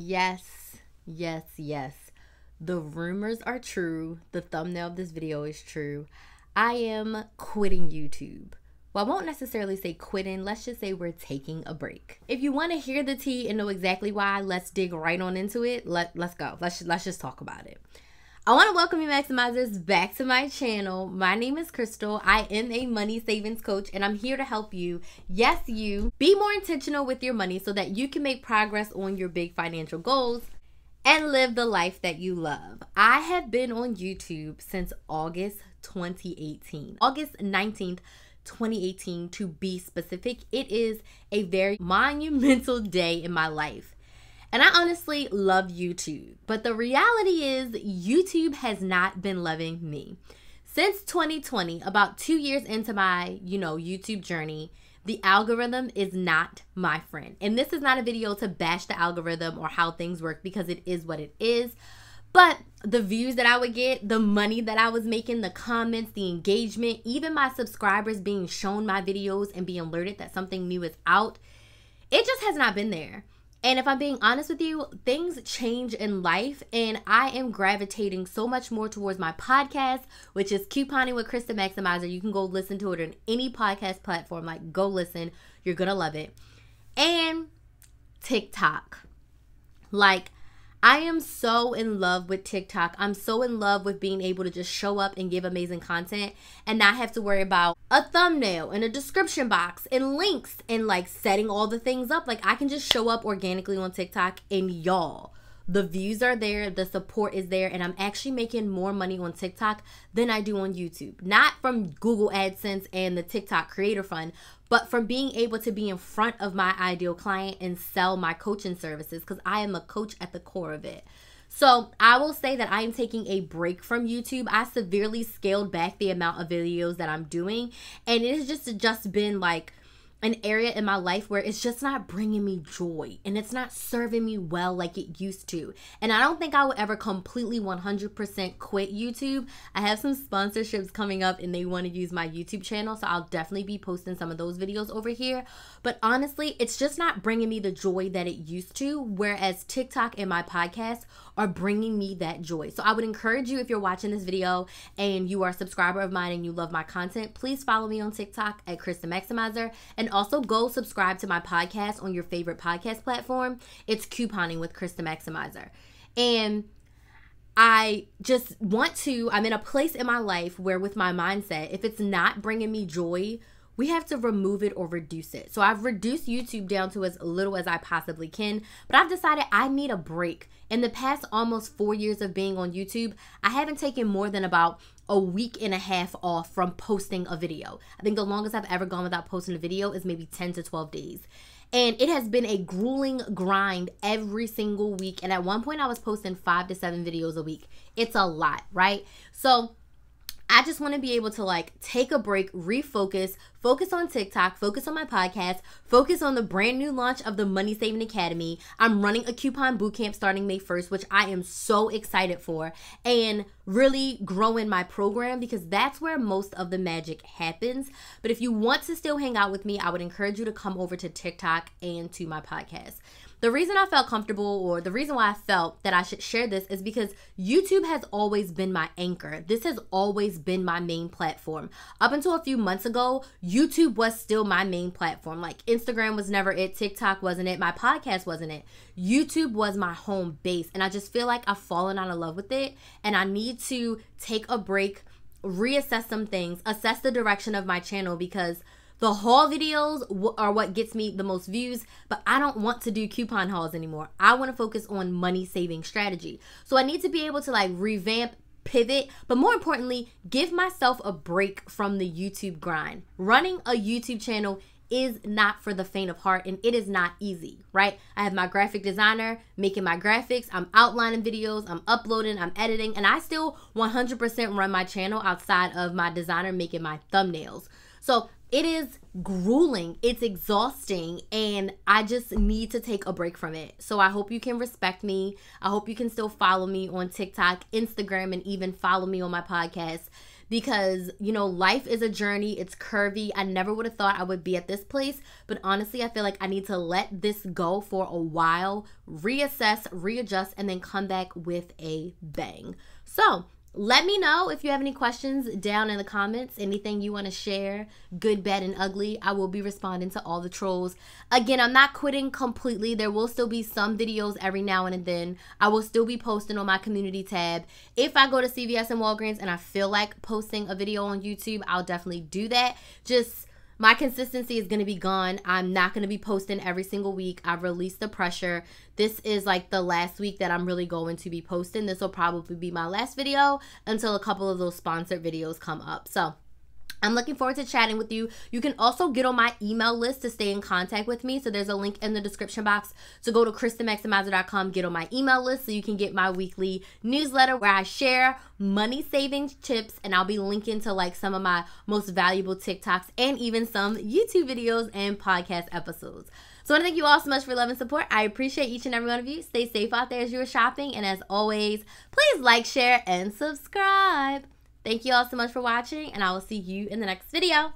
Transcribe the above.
Yes, yes, yes. The rumors are true. The thumbnail of this video is true. I am quitting YouTube. Well, I won't necessarily say quitting. Let's just say we're taking a break. If you want to hear the tea and know exactly why, let's dig right on into it. Let let's go. Let's let's just talk about it. I want to welcome you maximizers back to my channel. My name is Crystal. I am a money savings coach and I'm here to help you, yes you, be more intentional with your money so that you can make progress on your big financial goals and live the life that you love. I have been on YouTube since August 2018. August 19th 2018 to be specific. It is a very monumental day in my life. And I honestly love YouTube, but the reality is, YouTube has not been loving me. Since 2020, about two years into my, you know, YouTube journey, the algorithm is not my friend. And this is not a video to bash the algorithm or how things work because it is what it is. But the views that I would get, the money that I was making, the comments, the engagement, even my subscribers being shown my videos and being alerted that something new is out, it just has not been there. And if I'm being honest with you, things change in life, and I am gravitating so much more towards my podcast, which is Couponing with Krys the Maximizer. You can go listen to it on any podcast platform. Like, go listen. You're going to love it. And TikTok. Like, I am so in love with TikTok. I'm so in love with being able to just show up and give amazing content and not have to worry about a thumbnail and a description box and links and like setting all the things up. Like I can just show up organically on TikTok and y'all the views are there, the support is there, and I'm actually making more money on TikTok than I do on YouTube. Not from Google AdSense and the TikTok Creator Fund, but from being able to be in front of my ideal client and sell my coaching services because I am a coach at the core of it. So I will say that I am taking a break from YouTube. I severely scaled back the amount of videos that I'm doing, and it has just just been like an area in my life where it's just not bringing me joy and it's not serving me well like it used to. And I don't think I will ever completely 100% quit YouTube. I have some sponsorships coming up and they want to use my YouTube channel, so I'll definitely be posting some of those videos over here. But honestly, it's just not bringing me the joy that it used to, whereas TikTok and my podcast are bringing me that joy. So I would encourage you if you're watching this video and you are a subscriber of mine and you love my content, please follow me on TikTok at Krys the Maximizer and also go subscribe to my podcast on your favorite podcast platform. It's Couponing with Krys the Maximizer. And I just want to, I'm in a place in my life where, with my mindset, if it's not bringing me joy, we have to remove it or reduce it. So I've reduced YouTube down to as little as I possibly can, but I've decided I need a break. In the past almost four years of being on YouTube, I haven't taken more than about a week and a half off from posting a video. I think the longest I've ever gone without posting a video is maybe 10 to 12 days. And it has been a grueling grind every single week. And at one point, I was posting five to seven videos a week. It's a lot, right? So I just want to be able to like take a break, refocus, focus on TikTok, focus on my podcast, focus on the brand new launch of the Money Saving Academy. I'm running a coupon bootcamp starting May 1st, which I am so excited for, and really growing my program because that's where most of the magic happens. But if you want to still hang out with me, I would encourage you to come over to TikTok and to my podcast. The reason I felt comfortable, or the reason why I felt that I should share this, is because YouTube has always been my anchor. This has always been my main platform. Up until a few months ago, YouTube was still my main platform. Like Instagram was never it, TikTok wasn't it, my podcast wasn't it. YouTube was my home base. And I just feel like I've fallen out of love with it. And I need to take a break, reassess some things, assess the direction of my channel because the haul videos are what gets me the most views, but I don't want to do coupon hauls anymore. I want to focus on money saving strategy. So I need to be able to like revamp pivot, but more importantly, give myself a break from the YouTube grind. Running a YouTube channel is not for the faint of heart and it is not easy, right? I have my graphic designer making my graphics, I'm outlining videos, I'm uploading, I'm editing, and I still 100% run my channel outside of my designer making my thumbnails. So it is grueling, it's exhausting, and I just need to take a break from it. So I hope you can respect me. I hope you can still follow me on TikTok, Instagram, and even follow me on my podcast because, you know, life is a journey. It's curvy. I never would have thought I would be at this place. But honestly, I feel like I need to let this go for a while, reassess, readjust, and then come back with a bang. So, let me know if you have any questions down in the comments. Anything you want to share, good, bad, and ugly. I will be responding to all the trolls. Again, I'm not quitting completely. There will still be some videos every now and then. I will still be posting on my community tab. If I go to CVS and Walgreens and I feel like posting a video on YouTube, I'll definitely do that. Just my consistency is going to be gone. I'm not going to be posting every single week. I've released the pressure. This is like the last week that I'm really going to be posting. This will probably be my last video until a couple of those sponsored videos come up. So, I'm looking forward to chatting with you. You can also get on my email list to stay in contact with me. So there's a link in the description box to go to KrysTheMaximizer.com, get on my email list so you can get my weekly newsletter where I share money saving tips and I'll be linking to like some of my most valuable TikToks and even some YouTube videos and podcast episodes. So I want to thank you all so much for love and support. I appreciate each and every one of you. Stay safe out there as you are shopping. And as always, please like, share, and subscribe. Thank you all so much for watching, and I will see you in the next video.